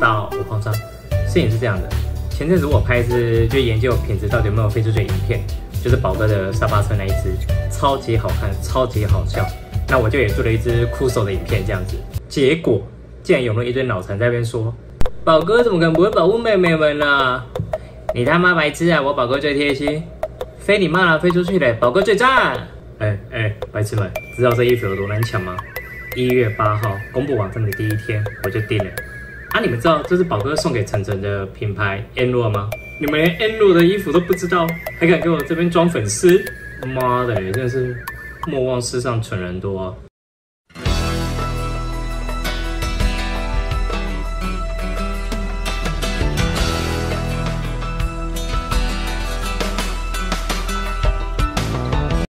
到我慌张。事情是这样的，前阵子我拍一支就研究品质到底有没有飞出去的影片，就是宝哥的沙发车那一支，超级好看，超级好笑。那我就也做了一支酷手的影片这样子，结果竟然有了一堆脑残在那边说，宝哥怎么可能不会保护妹妹们呢？你他妈白痴啊！我宝哥最贴心，飞你妈了，飞出去嘞！宝哥最赞！哎哎，白痴们，知道这衣服有多难抢吗？一月八号公布网站的第一天，我就订了。啊，你们知道这是宝哥送给晨晨的品牌 N 洛吗？你们连 N 洛的衣服都不知道，还敢给我这边装粉丝？妈的，真的是莫忘世上蠢人多。